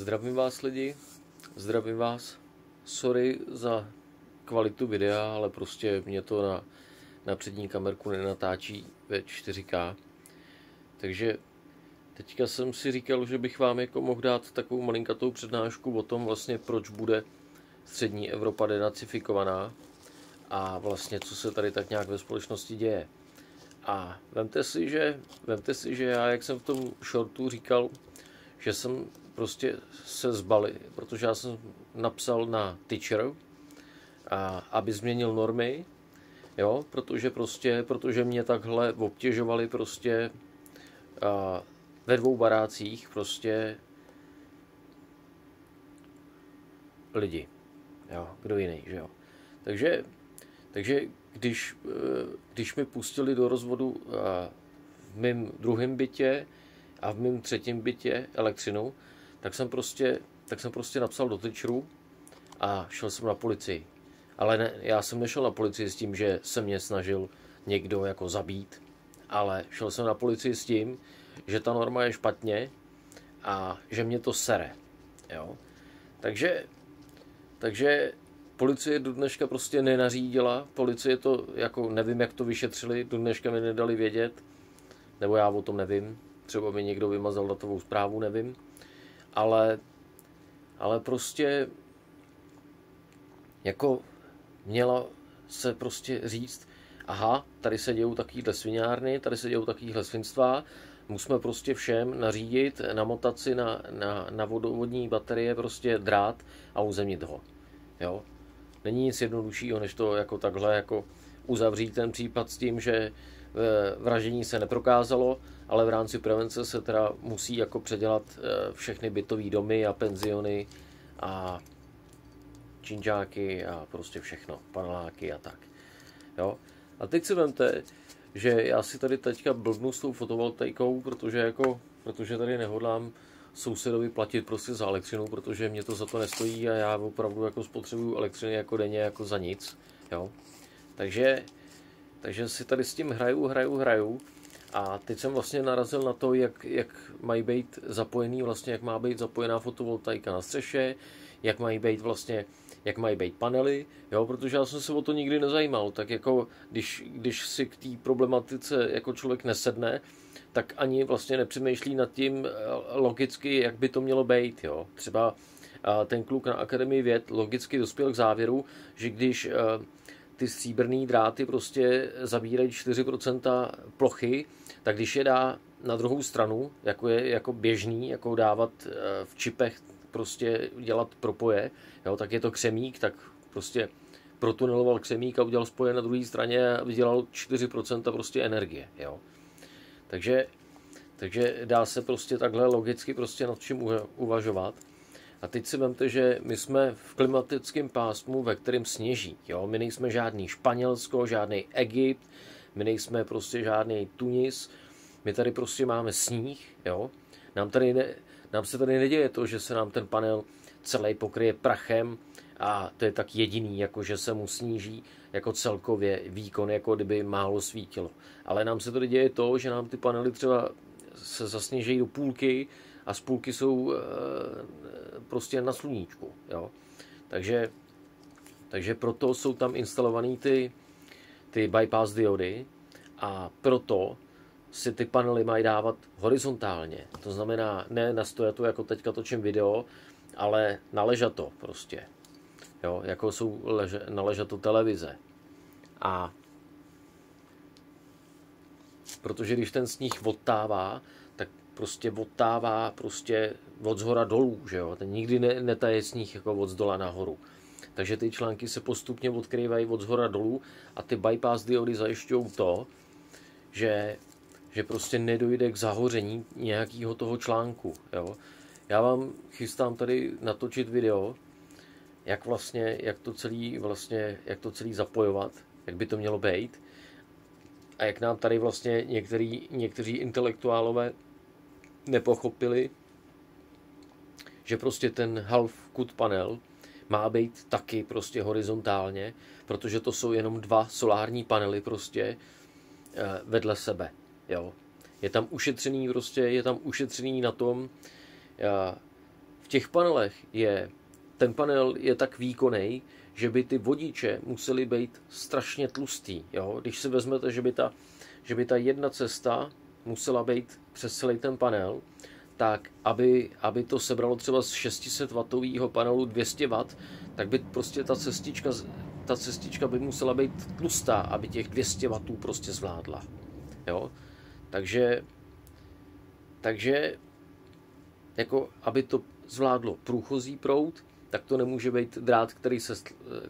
Zdravím vás lidi, zdravím vás. Sorry za kvalitu videa, ale prostě mě to na, na přední kamerku nenatáčí ve 4K. Takže teďka jsem si říkal, že bych vám jako mohl dát takovou malinkatou přednášku o tom vlastně, proč bude střední Evropa denacifikovaná a vlastně co se tady tak nějak ve společnosti děje. A vemte si, že, vemte si, že já, jak jsem v tom shortu říkal, že jsem prostě se zbali, protože já jsem napsal na teacher, a, aby změnil normy, jo, protože prostě, protože mě takhle obtěžovali prostě a, ve dvou barácích prostě lidi, jo, kdo jiný, že jo. Takže, takže když, e, když mi pustili do rozvodu v mém druhém bytě a v mém třetím bytě elektřinu, tak jsem prostě, tak jsem prostě napsal do tyčru a šel jsem na policii. Ale ne, já jsem nešel na policii s tím, že se mě snažil někdo jako zabít, ale šel jsem na policii s tím, že ta norma je špatně a že mě to sere. Jo? Takže, takže policie do dneška prostě nenařídila, policie to, jako nevím, jak to vyšetřili, do dneška mi nedali vědět, nebo já o tom nevím, třeba mi někdo vymazal datovou zprávu, nevím ale, ale prostě jako měla se prostě říct, aha, tady se dějou takovýhle sviňárny, tady se dějou takovýhle svinstva, musíme prostě všem nařídit, namotat si na, na, na vodovodní baterie prostě drát a uzemnit ho. Jo? Není nic jednoduššího, než to jako takhle jako uzavřít ten případ s tím, že vraždění se neprokázalo, ale v rámci prevence se teda musí jako předělat eh, všechny bytové domy a penziony a činžáky a prostě všechno, paneláky a tak. Jo? A teď si vemte, že já si tady teďka blbnu s tou fotovoltaikou, protože jako, protože tady nehodlám sousedovi platit prostě za elektřinu, protože mě to za to nestojí a já opravdu jako spotřebuju elektřiny jako denně jako za nic. Jo? Takže, takže si tady s tím hraju, hraju, hraju a teď jsem vlastně narazil na to, jak, jak mají být zapojený, vlastně jak má být zapojená fotovoltaika na střeše, jak mají být vlastně, jak mají být panely, jo, protože já jsem se o to nikdy nezajímal, tak jako když, když si k té problematice jako člověk nesedne, tak ani vlastně nepřemýšlí nad tím eh, logicky, jak by to mělo být, jo. Třeba eh, ten kluk na Akademii věd logicky dospěl k závěru, že když eh, ty stříbrné dráty prostě zabírají 4% plochy, tak když je dá na druhou stranu, jako je jako běžný, jako dávat eh, v čipech, prostě dělat propoje, jo, tak je to křemík, tak prostě protuneloval křemík a udělal spoje na druhé straně a vydělal 4% prostě energie. Jo. Takže, takže dá se prostě takhle logicky prostě nad čím uvažovat. A teď si vemte, že my jsme v klimatickém pásmu, ve kterém sněží. Jo? My nejsme žádný Španělsko, žádný Egypt, my nejsme prostě žádný Tunis, my tady prostě máme sníh, jo. Nám, tady ne, nám se tady neděje to, že se nám ten panel celý pokryje prachem a to je tak jediný, jako že se mu sníží jako celkově výkon, jako kdyby málo svítilo. Ale nám se tady děje to, že nám ty panely třeba se zasněžejí do půlky a z půlky jsou e, prostě na sluníčku. Jo? Takže, takže proto jsou tam instalované ty, ty bypass diody a proto si ty panely mají dávat horizontálně. To znamená ne na stojatu, jako teďka točím video, ale na ležato prostě. Jo, jako jsou leže, na ležato televize. A protože když ten sníh odtává, prostě odtává prostě od zhora dolů, že jo. Ten nikdy ne, netaje sníh jako od zdola nahoru. Takže ty články se postupně odkrývají od zhora dolů a ty bypass diody zajišťují to, že, že prostě nedojde k zahoření nějakého toho článku. Jo? Já vám chystám tady natočit video, jak vlastně, jak to celý vlastně, jak to celý zapojovat, jak by to mělo být a jak nám tady vlastně některý, někteří intelektuálové nepochopili, že prostě ten half cut panel má být taky prostě horizontálně, protože to jsou jenom dva solární panely prostě eh, vedle sebe. Jo. Je tam ušetřený prostě, je tam ušetřený na tom, eh, v těch panelech je, ten panel je tak výkonný, že by ty vodiče musely být strašně tlustý. Jo? Když si vezmete, že by, ta, že by ta jedna cesta musela být přes celý ten panel, tak aby, aby to sebralo třeba z 600 W panelu 200 W, tak by prostě ta cestička, ta cestička by musela být tlustá, aby těch 200 W prostě zvládla. Jo? Takže, takže jako aby to zvládlo průchozí proud, tak to nemůže být drát, který se,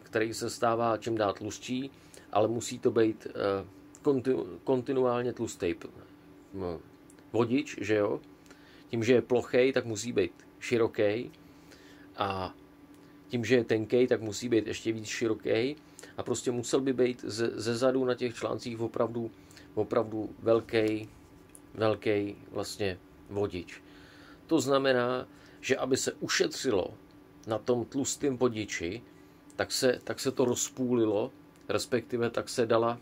který se stává čím dát tlustší, ale musí to být eh, kontinu, kontinuálně tlustý vodič, že jo? Tím, že je plochej, tak musí být široký a tím, že je tenký, tak musí být ještě víc široký a prostě musel by být ze, ze zadu na těch článcích opravdu, opravdu velký, velký vlastně vodič. To znamená, že aby se ušetřilo na tom tlustém vodiči, tak se, tak se to rozpůlilo, respektive tak se dala,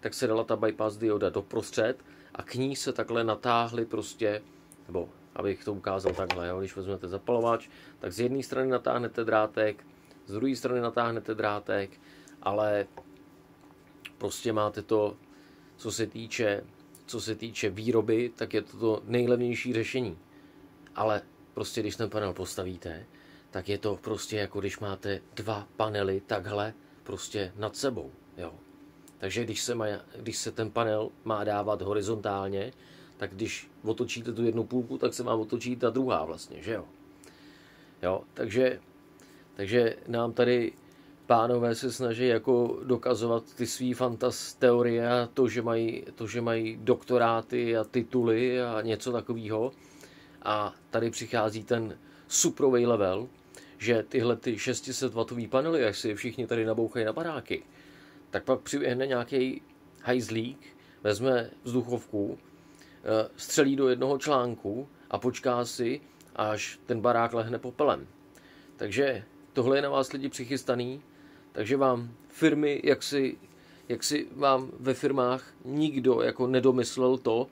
tak se dala ta bypass dioda doprostřed a k ní se takhle natáhly prostě, nebo abych to ukázal takhle, jo, když vezmete zapalovač, tak z jedné strany natáhnete drátek, z druhé strany natáhnete drátek, ale prostě máte to, co se týče, co se týče výroby, tak je to to nejlevnější řešení. Ale prostě když ten panel postavíte, tak je to prostě jako když máte dva panely takhle prostě nad sebou. Jo. Takže když se, má, když se ten panel má dávat horizontálně, tak když otočíte tu jednu půlku, tak se vám otočí ta druhá vlastně, že jo? Jo, takže, takže nám tady pánové se snaží jako dokazovat ty svý fantas teorie a to, že mají, to, že mají doktoráty a tituly a něco takového. A tady přichází ten suprový level, že tyhle ty 600 W panely, jak si všichni tady nabouchají na baráky, tak pak přiběhne nějaký hajzlík, vezme vzduchovku, eh, střelí do jednoho článku a počká si, až ten barák lehne popelem. Takže tohle je na vás lidi přichystaný, takže vám firmy, jak si, jak si vám ve firmách nikdo jako nedomyslel to,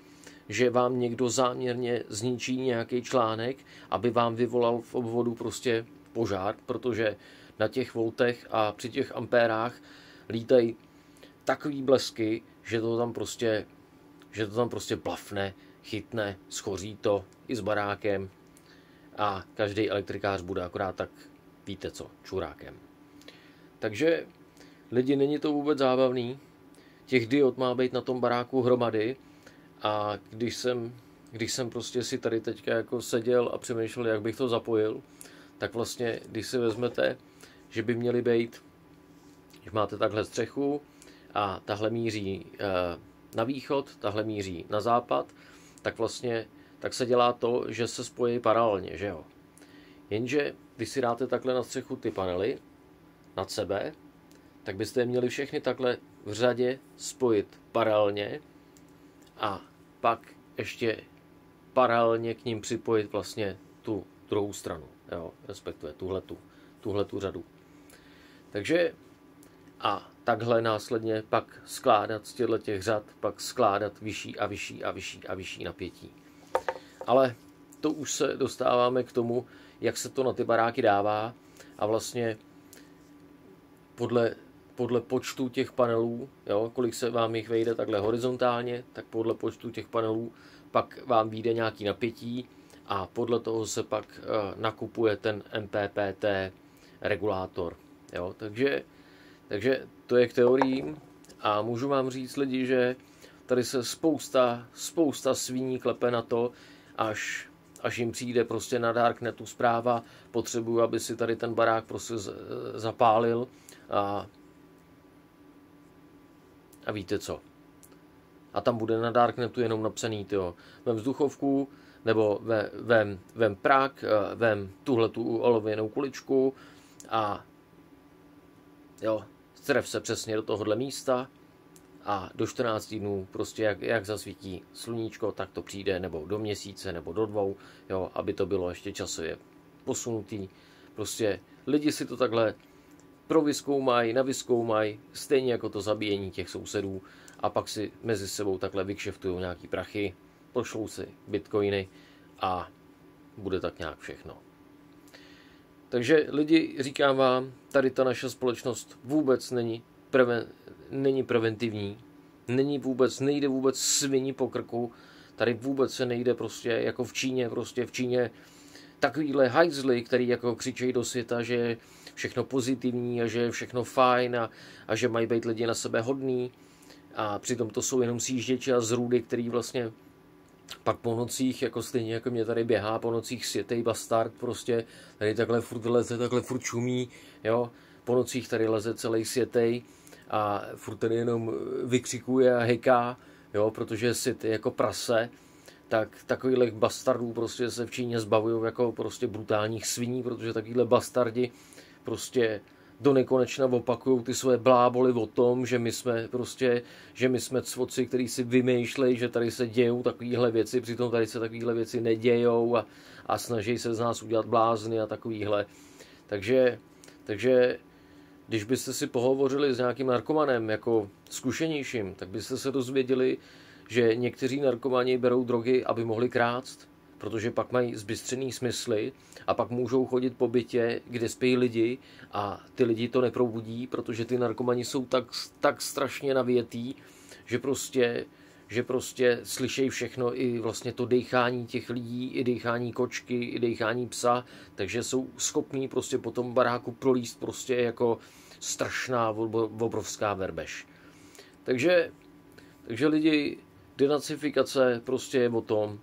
že vám někdo záměrně zničí nějaký článek, aby vám vyvolal v obvodu prostě požár, protože na těch voltech a při těch ampérách lítají takový blesky, že to tam prostě, že to tam prostě blafne, chytne, schoří to i s barákem a každý elektrikář bude akorát tak, víte co, čurákem. Takže lidi, není to vůbec zábavný. Těch diod má být na tom baráku hromady a když jsem, když jsem prostě si tady teďka jako seděl a přemýšlel, jak bych to zapojil, tak vlastně, když si vezmete, že by měly být, máte takhle střechu a tahle míří eh, na východ, tahle míří na západ, tak vlastně tak se dělá to, že se spojí paralelně, že jo. Jenže když si dáte takhle na střechu ty panely nad sebe, tak byste je měli všechny takhle v řadě spojit paralelně a pak ještě paralelně k ním připojit vlastně tu druhou stranu jo, respektive tuhletu, tuhletu řadu. Takže a takhle následně pak skládat z těchto těch řad, pak skládat vyšší a vyšší a vyšší a vyšší napětí. Ale to už se dostáváme k tomu, jak se to na ty baráky dává a vlastně podle, podle počtu těch panelů, jo, kolik se vám jich vejde takhle horizontálně, tak podle počtu těch panelů pak vám vyjde nějaký napětí a podle toho se pak eh, nakupuje ten MPPT regulátor. Jo? Takže, takže to je k teoriím a můžu vám říct lidi, že tady se spousta, spousta svíní klepe na to, až, až jim přijde prostě na Darknetu zpráva, potřebuju, aby si tady ten barák prostě zapálil a, a víte co. A tam bude na Darknetu jenom napsaný, tyjo, vem vzduchovku, nebo ve, vem, vem prak, eh, vem tuhle tu olověnou kuličku a jo, stref se přesně do tohohle místa a do 14 dnů prostě jak, jak zasvítí sluníčko, tak to přijde nebo do měsíce nebo do dvou, jo, aby to bylo ještě časově posunutý. Prostě lidi si to takhle provyskoumají, navyskoumají, stejně jako to zabíjení těch sousedů a pak si mezi sebou takhle vykšeftují nějaký prachy, pošlou si bitcoiny a bude tak nějak všechno. Takže lidi, říkám vám, tady ta naše společnost vůbec není, preven, není preventivní, není vůbec, nejde vůbec svini po krku, tady vůbec se nejde prostě jako v Číně, prostě v Číně takovýhle hajzly, který jako křičejí do světa, že je všechno pozitivní a že je všechno fajn a, a že mají být lidi na sebe hodný. A přitom to jsou jenom sjížděči a zrůdy, který vlastně pak po nocích, jako stejně jako mě tady běhá po nocích světej bastard, prostě tady takhle furt leze, takhle furt čumí, jo, po nocích tady leze celý světej a furt tady jenom vykřikuje a heká, jo, protože si ty jako prase, tak takovýhle bastardů prostě se v Číně zbavují jako prostě brutálních sviní, protože takovýhle bastardi prostě do nekonečna opakují ty své bláboli o tom, že my jsme prostě, že my jsme cvoci, který si vymýšlejí, že tady se dějou takovéhle věci, přitom tady se takovéhle věci nedějou a, a snaží se z nás udělat blázny a takovýhle. Takže, takže když byste si pohovořili s nějakým narkomanem jako zkušenějším, tak byste se dozvěděli, že někteří narkomani berou drogy, aby mohli krást, protože pak mají zbystřený smysly a pak můžou chodit po bytě, kde spí lidi a ty lidi to neprobudí, protože ty narkomani jsou tak, tak strašně navětý, že prostě že prostě slyšejí všechno, i vlastně to dechání těch lidí, i dechání kočky, i dechání psa, takže jsou schopní prostě po tom baráku prolíst prostě jako strašná obrovská verbež. Takže, takže lidi, denacifikace prostě je o tom,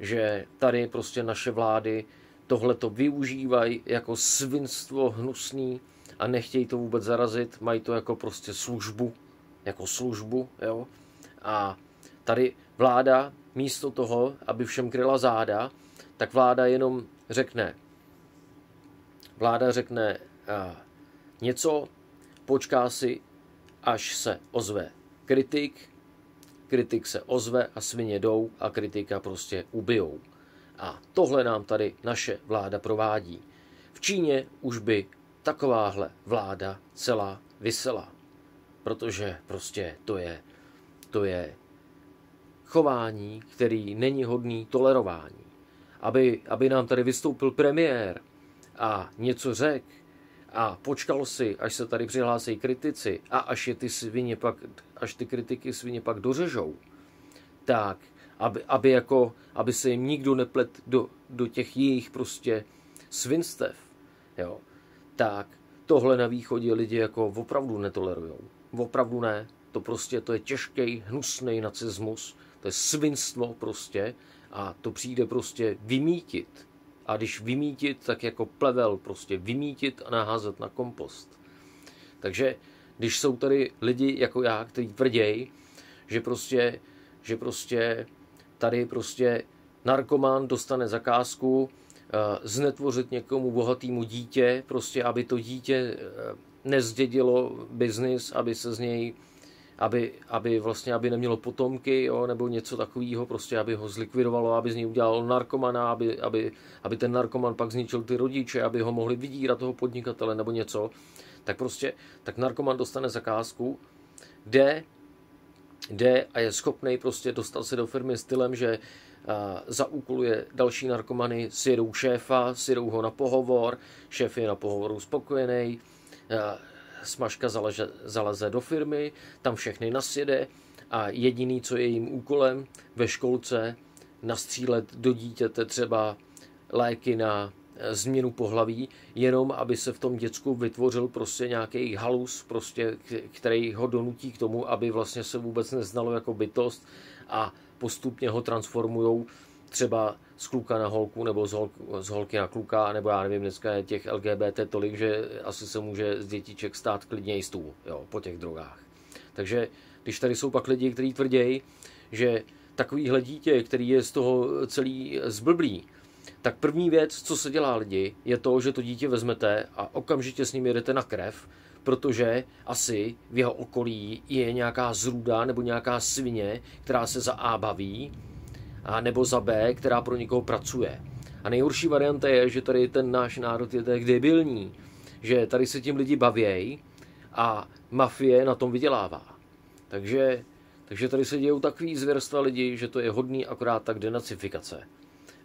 že tady prostě naše vlády tohle to využívají jako svinstvo hnusný a nechtějí to vůbec zarazit, mají to jako prostě službu, jako službu, jo. A tady vláda místo toho, aby všem kryla záda, tak vláda jenom řekne, vláda řekne uh, něco, počká si, až se ozve kritik, kritik se ozve a svině jdou a kritika prostě ubijou. A tohle nám tady naše vláda provádí. V Číně už by takováhle vláda celá vysela. Protože prostě to je, to je chování, který není hodný tolerování. Aby, aby nám tady vystoupil premiér a něco řekl a počkal si, až se tady přihlásí kritici a až je ty svině pak, až ty kritiky svině pak dořežou, tak aby, aby, jako, aby se jim nikdo neplet do, do těch jejich prostě svinstev, jo, tak tohle na východě lidi jako opravdu netolerujou. Opravdu ne. To prostě, to je těžký, hnusný nacismus, to je svinstvo prostě a to přijde prostě vymítit. A když vymítit, tak jako plevel prostě vymítit a naházet na kompost. Takže když jsou tady lidi jako já, kteří tvrdějí, že prostě, že prostě tady prostě narkoman dostane zakázku eh, znetvořit někomu bohatýmu dítě, prostě aby to dítě eh, nezdědilo biznis, aby se z něj aby, aby vlastně aby nemělo potomky, jo, nebo něco takového, prostě aby ho zlikvidovalo, aby z něj udělal narkomana, aby, aby, aby ten narkoman pak zničil ty rodiče, aby ho mohli vydírat toho podnikatele nebo něco, tak prostě, tak narkoman dostane zakázku, jde, jde a je schopný prostě dostat se do firmy stylem, že zaúkoluje další narkomany, sjedou šéfa, sjedou ho na pohovor, šéf je na pohovoru spokojený, smažka zaleze, zaleze do firmy, tam všechny nasjede a jediný, co je jejím úkolem ve školce, nastřílet do dítěte třeba léky na změnu pohlaví, jenom aby se v tom děcku vytvořil prostě nějaký halus, prostě, který ho donutí k tomu, aby vlastně se vůbec neznalo jako bytost a postupně ho transformujou třeba z kluka na holku nebo z, holky, z holky na kluka, nebo já nevím, dneska je těch LGBT tolik, že asi se může z dětiček stát klidně i stůl jo, po těch drogách. Takže když tady jsou pak lidi, kteří tvrdí, že takovýhle dítě, který je z toho celý zblblý, tak první věc, co se dělá lidi, je to, že to dítě vezmete a okamžitě s ním jedete na krev, protože asi v jeho okolí je nějaká zrůda nebo nějaká svině, která se za A baví a nebo za B, která pro někoho pracuje. A nejhorší varianta je, že tady ten náš národ je tak debilní, že tady se tím lidi bavějí a mafie na tom vydělává. Takže, takže tady se dějou takový zvěrstva lidí, že to je hodný akorát tak denacifikace.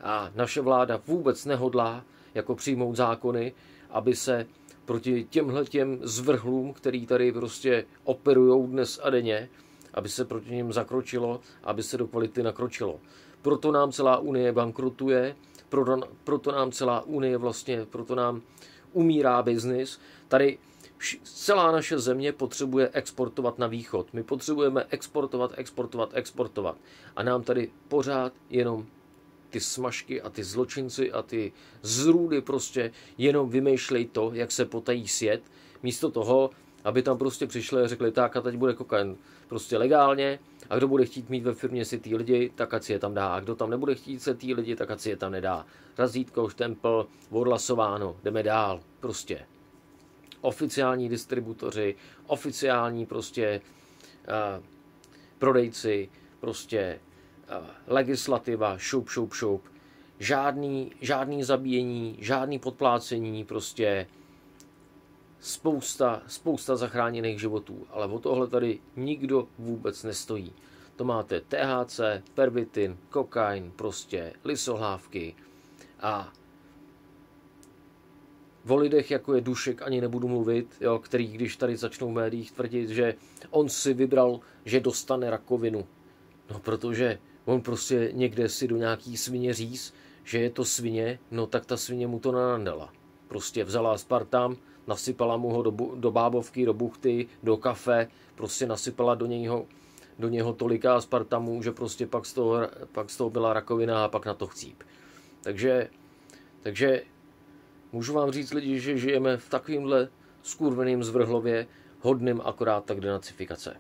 A naše vláda vůbec nehodlá jako přijmout zákony aby se proti těmhle těm zvrhlům, který tady prostě operují dnes a denně, aby se proti ním zakročilo, aby se do kvality nakročilo. Proto nám celá Unie bankrutuje, proto, proto nám celá Unie vlastně, proto nám umírá biznis. Tady celá naše země potřebuje exportovat na východ. My potřebujeme exportovat, exportovat, exportovat. A nám tady pořád jenom ty smažky a ty zločinci a ty zrůdy prostě jenom vymýšlej to, jak se potají svět, místo toho, aby tam prostě přišli a řekli, tak a teď bude kokain prostě legálně a kdo bude chtít mít ve firmě si ty lidi, tak ať si je tam dá. A kdo tam nebude chtít se ty lidi, tak ať si je tam nedá. Razítko, štempel, odlasováno, jdeme dál. Prostě oficiální distributoři, oficiální prostě uh, prodejci, prostě legislativa, šup, šup, šup. Žádný, žádný zabíjení, žádný podplácení, prostě spousta, spousta zachráněných životů, ale o tohle tady nikdo vůbec nestojí. To máte THC, pervitin, kokain, prostě lisohlávky a o lidech, jako je Dušek, ani nebudu mluvit, jo, který, když tady začnou v médiích tvrdit, že on si vybral, že dostane rakovinu. No, protože on prostě někde si do nějaký svině říz, že je to svině, no tak ta svině mu to nanandala. Prostě vzala Spartam, nasypala mu ho do, do bábovky, do buchty, do kafe, prostě nasypala do něho, do něho tolika aspartamů, že prostě pak z, toho, pak z toho byla rakovina a pak na to chcíp. Takže, takže můžu vám říct lidi, že žijeme v takovémhle skurveným zvrhlově, hodným akorát tak denacifikace.